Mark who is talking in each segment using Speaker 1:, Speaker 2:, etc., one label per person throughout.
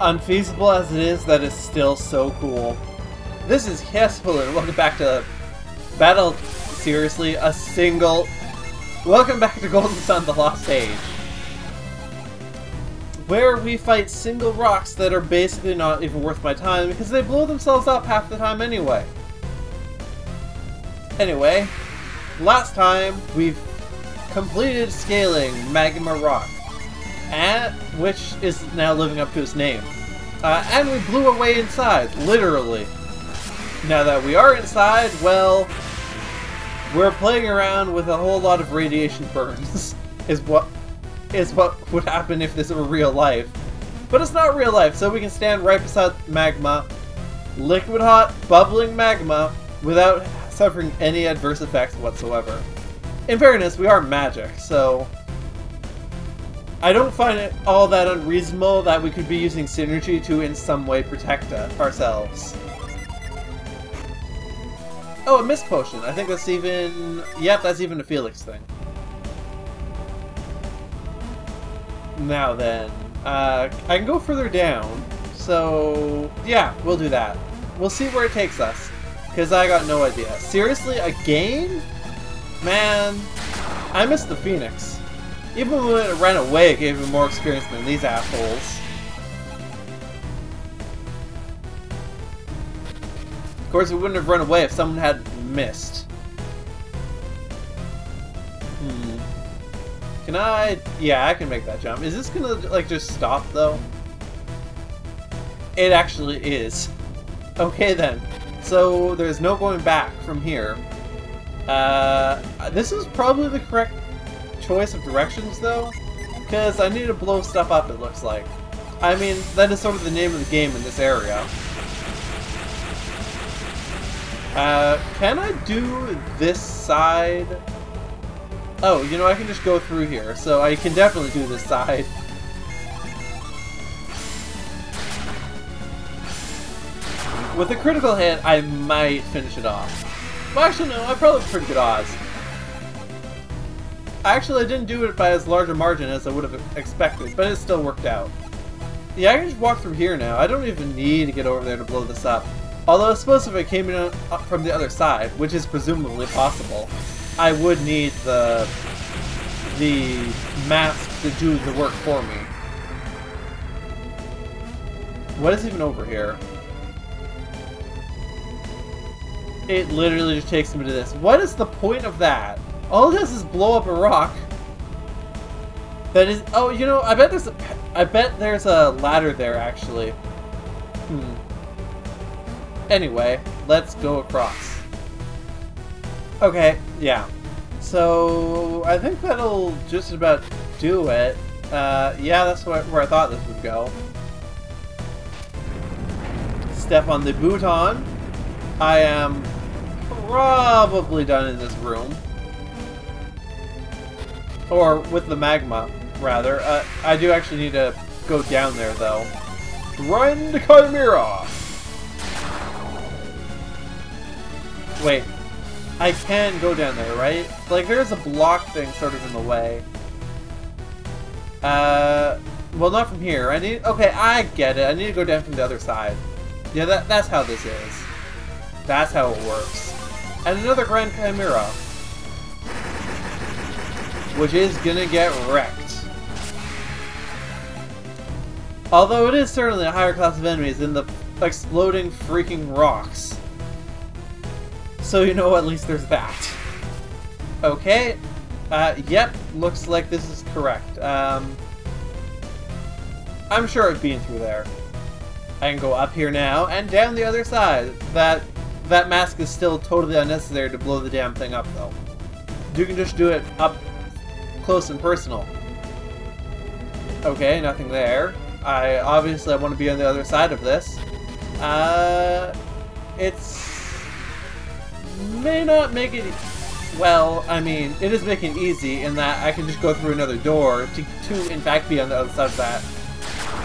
Speaker 1: unfeasible as it is, that is still so cool. This is Hespeler. Welcome back to Battle. Seriously, a single. Welcome back to Golden Sun: The Lost Age, where we fight single rocks that are basically not even worth my time because they blow themselves up half the time anyway. Anyway, last time we've completed scaling Magma Rock, and, which is now living up to its name. Uh, and we blew away inside, literally. Now that we are inside, well, we're playing around with a whole lot of radiation burns, is what is what would happen if this were real life. But it's not real life, so we can stand right beside magma, liquid hot, bubbling magma, without suffering any adverse effects whatsoever. In fairness, we are magic, so I don't find it all that unreasonable that we could be using Psynergy to in some way protect uh, ourselves. Oh, a mist potion. I think that's even... Yep, that's even a Felix thing. Now then, uh, I can go further down. So, yeah, we'll do that. We'll see where it takes us. Because I got no idea. Seriously, a game? Man, I miss the Phoenix. Even when it ran away, it gave me more experience than these assholes. Of course, it wouldn't have run away if someone had missed. Hmm. Can I... Yeah, I can make that jump. Is this gonna, like, just stop, though? It actually is. Okay, then. So, there's no going back from here. Uh, this is probably the correct choice of directions, though. Because I need to blow stuff up, it looks like. I mean, that is sort of the name of the game in this area. Uh, can I do this side? Oh, you know, I can just go through here, so I can definitely do this side. With a critical hit, I might finish it off. Well, actually, no, I probably have pretty good odds. Actually, I didn't do it by as large a margin as I would have expected, but it still worked out. Yeah, I can just walk through here now. I don't even need to get over there to blow this up. Although I suppose if I came in uh, from the other side, which is presumably possible, I would need the the mask to do the work for me. What is even over here? It literally just takes me to this. What is the point of that? All it does is blow up a rock. That is... Oh, you know, I bet there's a... I bet there's a ladder there, actually. Hmm. Anyway, let's go across. Okay, yeah. So, I think that'll just about do it. Uh, yeah, that's where, where I thought this would go. Step on the bouton. I am probably done in this room. Or with the magma, rather. Uh, I do actually need to go down there, though. Run to Chimera! Wait. I can go down there, right? Like, there's a block thing sort of in the way. Uh... Well, not from here. I need... Okay, I get it. I need to go down from the other side. Yeah, that, that's how this is. That's how it works. And another Grand Chimera. Which is gonna get wrecked. Although it is certainly a higher class of enemies than the exploding freaking rocks. So you know at least there's that. Okay. Uh, yep, looks like this is correct. Um, I'm sure I've been through there. I can go up here now and down the other side. That that mask is still totally unnecessary to blow the damn thing up, though. You can just do it up close and personal. Okay, nothing there. I obviously I want to be on the other side of this. Uh, it's may not make it well. I mean, it is making it easy in that I can just go through another door to, to in fact be on the other side of that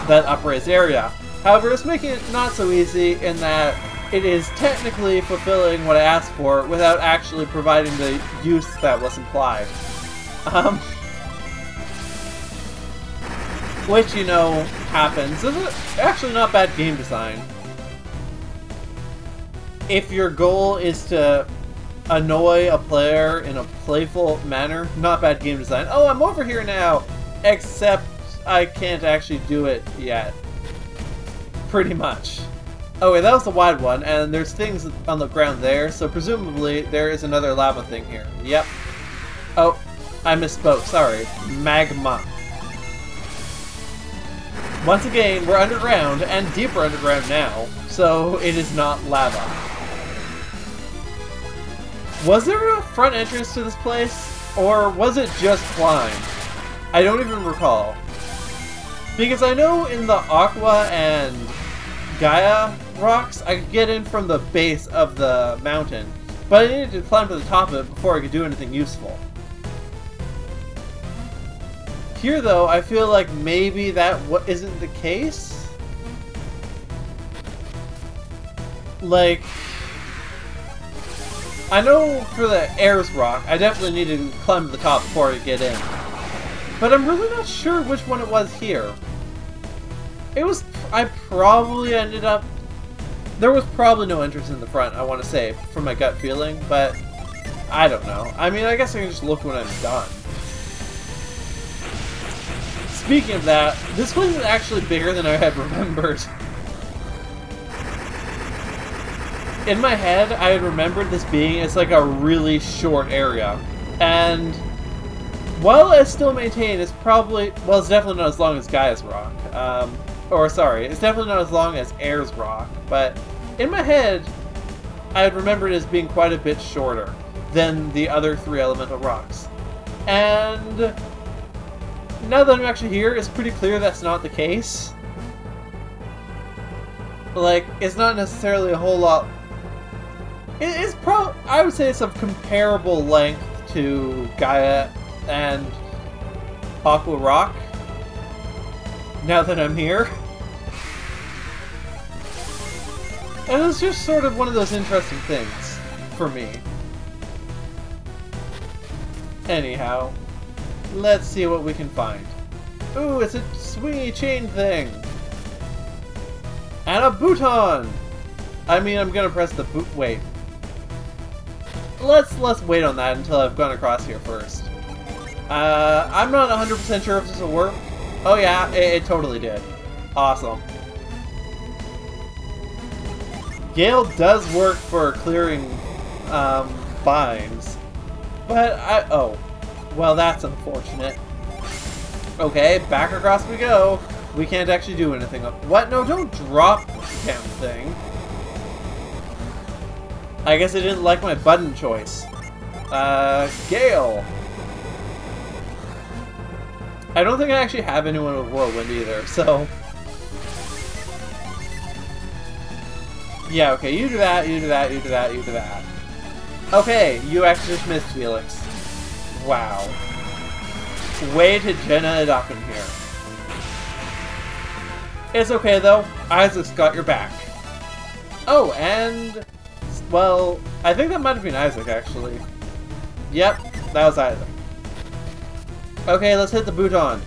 Speaker 1: that upraised area. However, it's making it not so easy in that it is technically fulfilling what I asked for without actually providing the use that was implied. Um, which, you know, happens. This is actually not bad game design. If your goal is to annoy a player in a playful manner, not bad game design. Oh, I'm over here now! Except I can't actually do it yet. Pretty much. Okay, that was the wide one, and there's things on the ground there, so presumably there is another lava thing here. Yep. Oh, I misspoke, sorry. Magma. Once again, we're underground, and deeper underground now, so it is not lava. Was there a front entrance to this place? Or was it just climb? I don't even recall. Because I know in the Aqua and Gaia rocks, I could get in from the base of the mountain, but I needed to climb to the top of it before I could do anything useful. Here, though, I feel like maybe that what isn't the case. Like, I know for the Air's Rock, I definitely need to climb to the top before I get in. But I'm really not sure which one it was here. It was, I probably ended up, there was probably no entrance in the front, I want to say, from my gut feeling, but I don't know. I mean, I guess I can just look when I'm done. Speaking of that, this place is actually bigger than I had remembered. In my head, I had remembered this being as like a really short area. And while I still maintain it's probably, well, it's definitely not as long as Gaia's Rock. Um, or sorry, it's definitely not as long as Air's Rock, but in my head, I had remembered it as being quite a bit shorter than the other three elemental rocks. And now that I'm actually here, it's pretty clear that's not the case. Like, it's not necessarily a whole lot... it's pro. I would say it's of comparable length to Gaia and Aqua Rock. Now that I'm here. And it's just sort of one of those interesting things for me. Anyhow. Let's see what we can find. Ooh, it's a swingy chain thing! And a Bouton! I mean, I'm gonna press the boot- wait. Let's, let's wait on that until I've gone across here first. Uh, I'm not 100% sure if this will work. Oh yeah, it, it totally did. Awesome. Gale does work for clearing, um, vines. But I- oh. Well, that's unfortunate. Okay, back across we go. We can't actually do anything. What? No, don't drop the damn thing. I guess I didn't like my button choice. Uh, Gale. I don't think I actually have anyone with Whirlwind either, so... Yeah, okay, you do that, you do that, you do that, you do that. Okay, you actually just missed Felix. Wow. Way to Jenna it up in here. It's okay though, Isaac's got your back. Oh, and... Well, I think that might have been Isaac, actually. Yep, that was Isaac. Okay, let's hit the Bouton.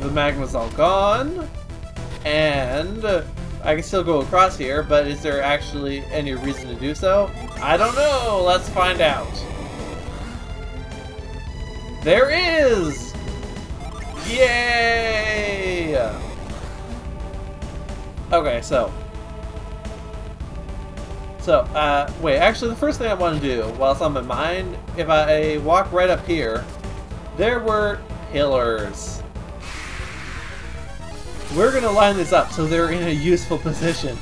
Speaker 1: The magma's all gone. And... I can still go across here, but is there actually any reason to do so? I don't know! Let's find out. There is! Yay! Okay, so. So, uh, wait, actually the first thing I want to do, while it's on my mind, if I walk right up here, there were pillars. We're gonna line this up so they're in a useful position.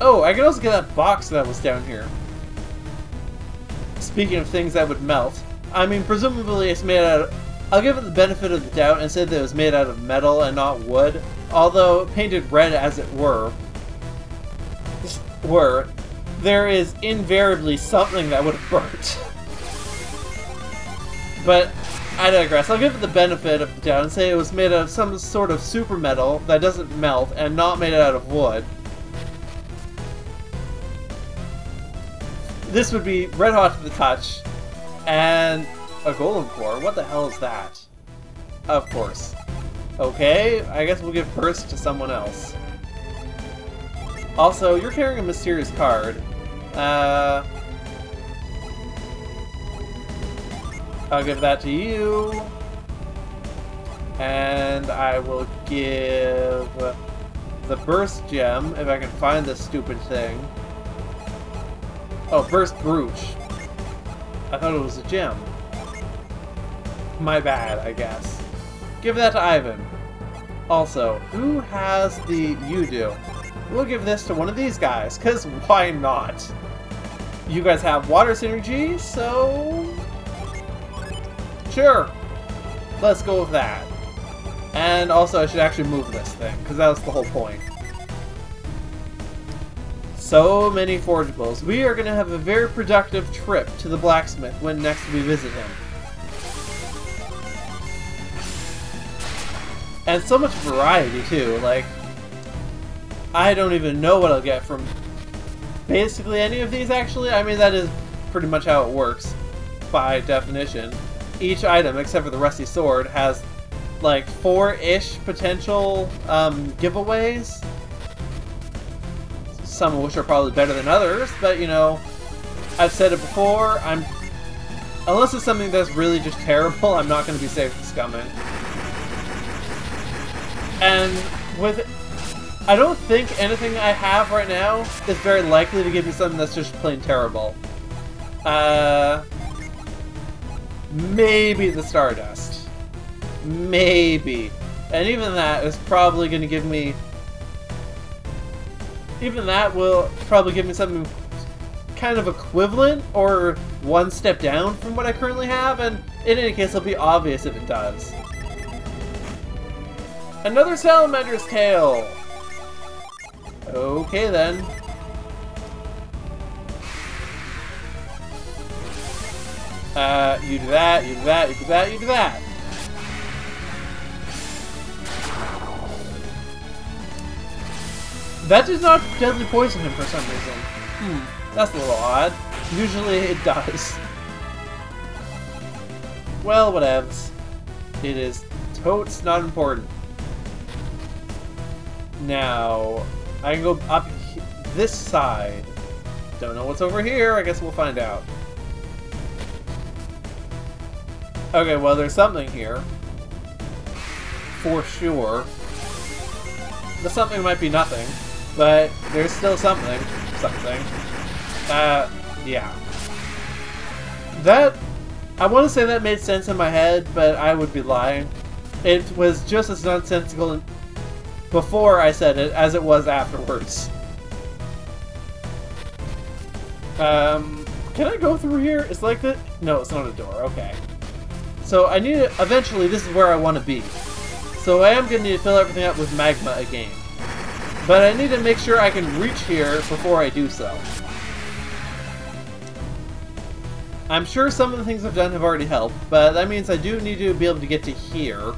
Speaker 1: Oh, I can also get that box that was down here. Speaking of things that would melt, I mean, presumably it's made out of... I'll give it the benefit of the doubt and say that it was made out of metal and not wood, although painted red as it were, were, there is invariably something that would have burnt. but I digress. I'll give it the benefit of the doubt and say it was made of some sort of super metal that doesn't melt and not made out of wood. This would be red hot to the touch And a golem core. What the hell is that? Of course. Okay, I guess we'll give burst to someone else. Also, you're carrying a mysterious card. Uh, I'll give that to you. And I will give the burst gem, if I can find this stupid thing. Oh, burst brooch. I thought it was a gem. My bad, I guess. Give that to Ivan. Also, who has the you do? We'll give this to one of these guys, because why not? You guys have water Psynergy, so... Sure. Let's go with that. And also, I should actually move this thing, because that was the whole point. So many forgeables. We are going to have a very productive trip to the blacksmith when next we visit him. And so much variety, too. Like, I don't even know what I'll get from basically any of these, actually. I mean, that is pretty much how it works, by definition. Each item, except for the Rusty Sword, has like four-ish potential um, giveaways. Some of which are probably better than others, but you know, I've said it before, I'm... Unless it's something that's really just terrible, I'm not going to be save scumming. And with I don't think anything I have right now is very likely to give me something that's just plain terrible. Uh, maybe the Stardust. Maybe. And even that is probably going to give me... Even that will probably give me something kind of equivalent or one step down from what I currently have, and in any case, it'll be obvious if it does. Another Salamander's Tail! Okay then. Uh, you do that, you do that, you do that, you do that. That does not deadly poison him for some reason. Hmm, that's a little odd. Usually it does. Well, whatevs. It is totes not important. Now, I can go up this side. Don't know what's over here. I guess we'll find out. Okay, well, there's something here. For sure. The something might be nothing, but there's still something. Something. Uh, yeah. That... I want to say that made sense in my head, but I would be lying. It was just as nonsensical before I said it as it was afterwards. Um, can I go through here? It's like the... No, it's not a door. Okay. So I need to, eventually, this is where I want to be. So I am going to need to fill everything up with magma again. But I need to make sure I can reach here before I do so. I'm sure some of the things I've done have already helped, but that means I do need to be able to get to here.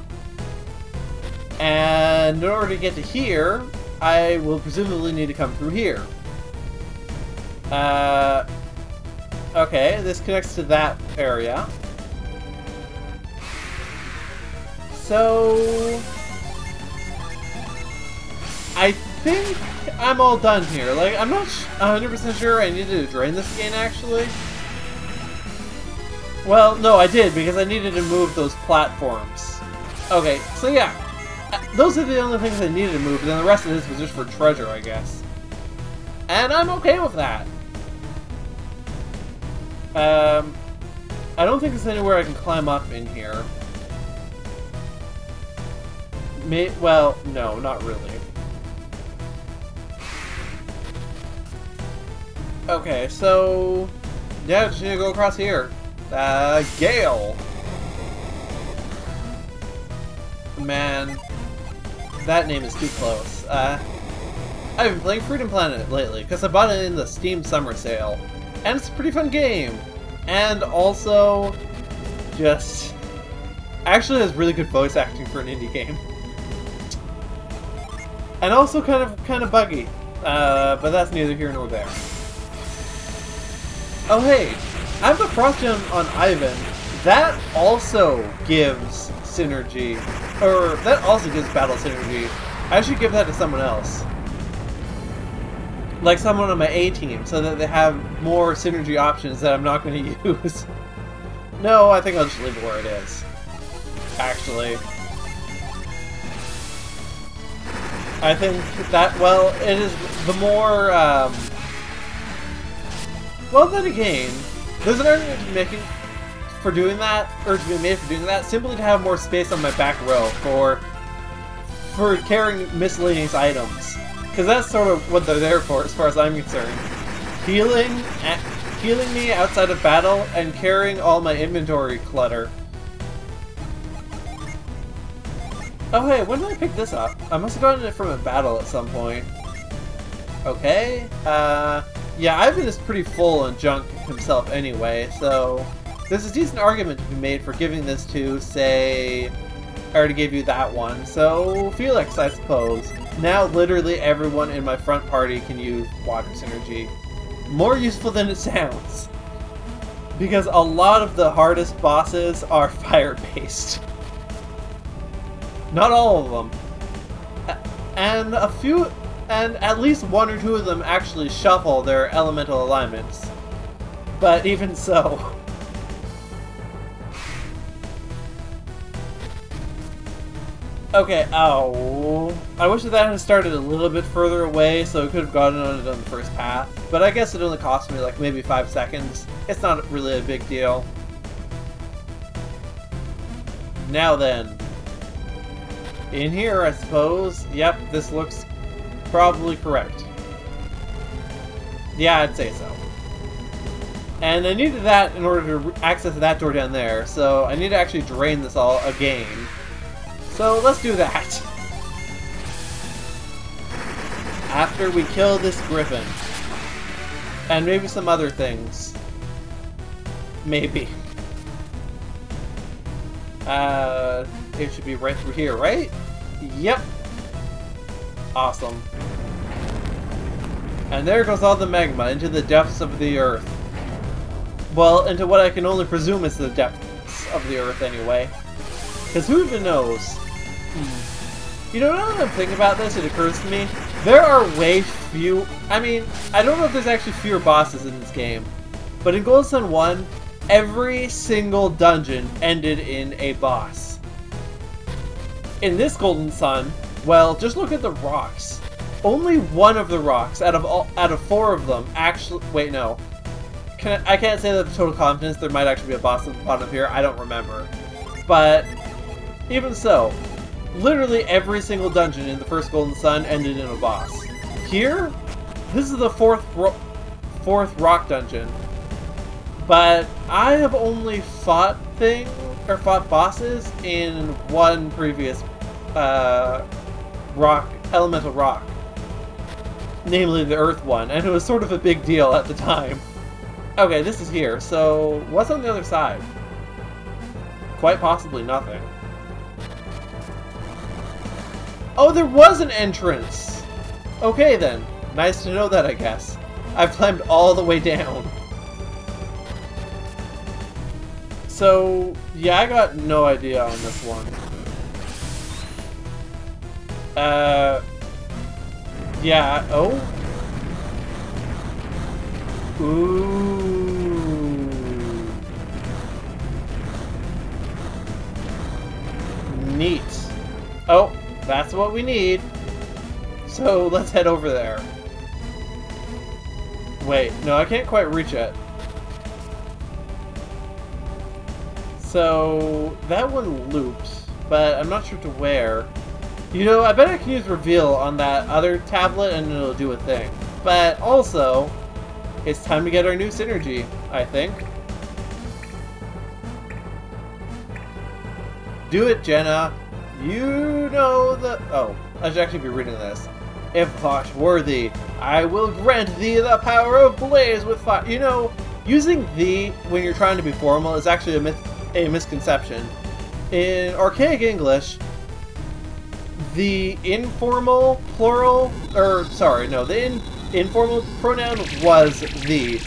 Speaker 1: And in order to get to here, I will presumably need to come through here. Uh, okay, this connects to that area. So... I think I'm all done here. Like, I'm not 100% sure I needed to drain this again, actually. Well, no, I did, because I needed to move those platforms. Okay, so yeah, those are the only things I needed to move, and then the rest of this was just for treasure, I guess. And I'm okay with that. Um, I don't think there's anywhere I can climb up in here. Well, no, not really. Okay, so... Yeah, just need to go across here. Uh, Gale! Man, that name is too close. Uh, I've been playing Freedom Planet lately, because I bought it in the Steam Summer Sale. And it's a pretty fun game. And also, just... Actually has really good voice acting for an indie game. And also kind of kind of buggy. Uh, but that's neither here nor there. Oh hey, I have the Frost Gem on Ivan. That also gives Psynergy. Or, that also gives battle Psynergy. I should give that to someone else. Like someone on my A team, so that they have more Psynergy options that I'm not going to use. no, I think I'll just leave it where it is. Actually. I think that, well, it is the more, um... Well, then again, there's an argument to be making for doing that, or to be made for doing that, simply to have more space on my back row for for carrying miscellaneous items. Because that's sort of what they're there for, as far as I'm concerned. Healing, healing me outside of battle, and carrying all my inventory clutter. Oh hey, when did I pick this up? I must have gotten it from a battle at some point. Okay, uh... Yeah, Ivan is pretty full on junk himself anyway, so... There's a decent argument to be made for giving this to, say... I already gave you that one, so Felix, I suppose. Now literally everyone in my front party can use Water Psynergy. More useful than it sounds. Because a lot of the hardest bosses are fire-based. Not all of them. And a few, and at least one or two of them actually shuffle their elemental alignments. But even so. Okay, oh. I wish that, that had started a little bit further away so it could have gotten on it on the first path. But I guess it only cost me like maybe five seconds. It's not really a big deal. Now then, in here, I suppose. Yep, this looks probably correct. Yeah, I'd say so. And I needed that in order to access that door down there, so I need to actually drain this all again. So let's do that. After we kill this griffin. And maybe some other things. Maybe. Uh, it should be right through here, right? Yep. Awesome. And there goes all the magma into the depths of the earth. Well, into what I can only presume is the depths of the earth anyway. Because who even knows? Hmm. You know, now that I'm thinking about this, it occurs to me, there are way few... I mean, I don't know if there's actually fewer bosses in this game, but in Golden Sun 1, every single dungeon ended in a boss in this Golden Sun, well, just look at the rocks. Only one of the rocks out of all, out of four of them actually. Wait, no. Can I, I can't say that the total confidence. There might actually be a boss at the bottom here. I don't remember. But even so, literally every single dungeon in the first Golden Sun ended in a boss. Here, this is the fourth ro fourth rock dungeon. But I have only fought things or fought bosses in one previous uh, rock, elemental rock. Namely the Earth one, and it was sort of a big deal at the time. Okay, this is here, so what's on the other side? Quite possibly nothing. Oh, there was an entrance! Okay then, nice to know that I guess. I've climbed all the way down. So, yeah, I got no idea on this one. Uh, yeah, oh? Ooh. Neat. Oh, that's what we need. So let's head over there. Wait, no, I can't quite reach it. So, that one loops, but I'm not sure to where. You know, I bet I can use Reveal on that other tablet and it'll do a thing. But also, it's time to get our new Psynergy, I think. Do it, Jenna. You know the... Oh, I should actually be reading this. If thought worthy, I will grant thee the power of blaze with fire. You know, using thee when you're trying to be formal is actually a myth a misconception. In archaic English, the informal plural, or sorry, no, the in, informal pronoun was thee.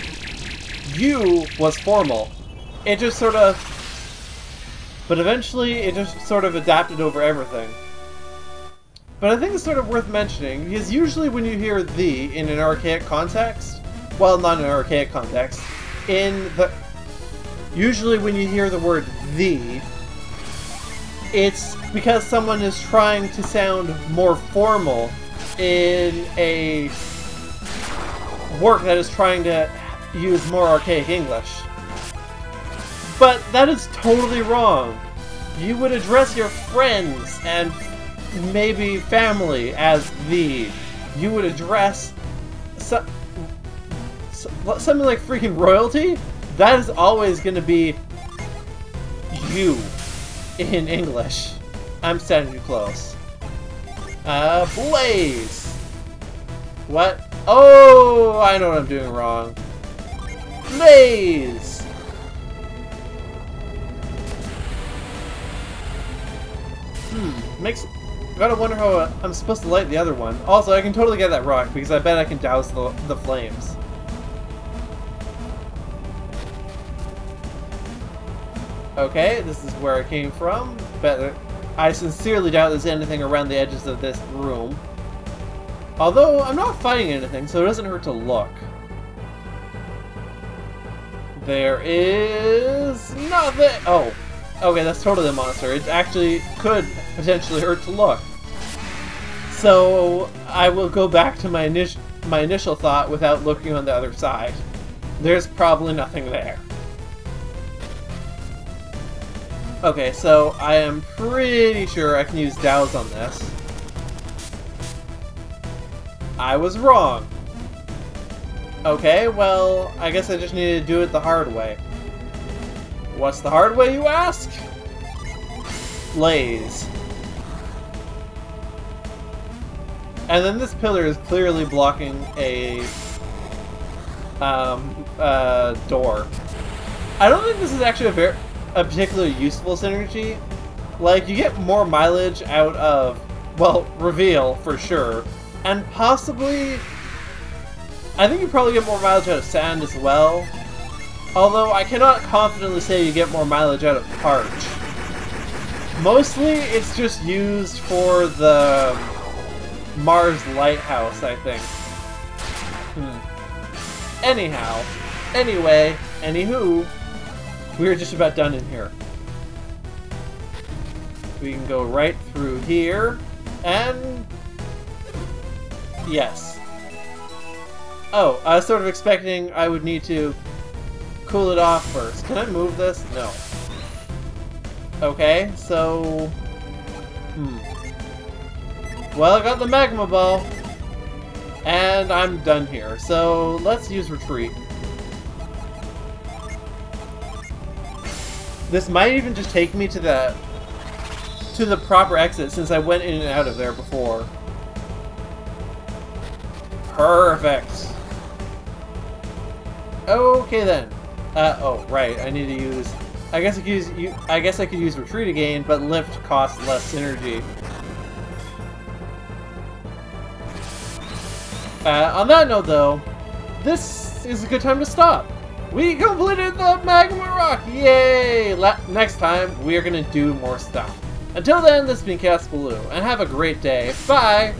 Speaker 1: you was formal. It just sort of... But eventually, it just sort of adapted over everything. But I think it's sort of worth mentioning, because usually when you hear thee in an archaic context, well, not an archaic context, in the... Usually when you hear the word thee, it's because someone is trying to sound more formal in a work that is trying to use more archaic English. But that is totally wrong. You would address your friends and maybe family as thee. You would address so, so, something like freaking royalty. That is always going to be you in English. I'm standing too close. Uh, Blaze! What? Oh, I know what I'm doing wrong. Blaze! Hmm, makes... Gotta wonder how I'm supposed to light the other one. Also, I can totally get that rock, because I bet I can douse the, the flames. Okay, this is where I came from. But I sincerely doubt there's anything around the edges of this room. Although, I'm not fighting anything, so it doesn't hurt to look. There is... nothing! Oh. Okay, that's totally a monster. It actually could potentially hurt to look. So, I will go back to my, my initial thought without looking on the other side. There's probably nothing there. Okay, so I am pretty sure I can use Douse on this. I was wrong. Okay, well, I guess I just need to do it the hard way. What's the hard way, you ask? Blaze. And then this pillar is clearly blocking a um, uh, door. I don't think this is actually a very a particularly useful Psynergy. Like, you get more mileage out of, well, Reveal, for sure, and possibly... I think you probably get more mileage out of Sand as well. Although, I cannot confidently say you get more mileage out of Parch. Mostly, it's just used for the Mars Lighthouse, I think. Hmm. Anyhow. Anyway, anywho, we're just about done in here. We can go right through here, and... Yes. Oh, I was sort of expecting I would need to cool it off first. Can I move this? No. Okay, so... Hmm. Well, I got the Magma Ball. And I'm done here. So, let's use Retreat. This might even just take me to the to the proper exit since I went in and out of there before. Perfect. Okay then. Uh, oh, right. I need to use. I guess I could use. I guess I could use retreat again, but lift costs less Psynergy. Uh, on that note, though, this is a good time to stop. We completed the Magma Rock! Yay! La next time, we are to do more stuff. Until then, this has been Kaosubaloo, and have a great day. Bye!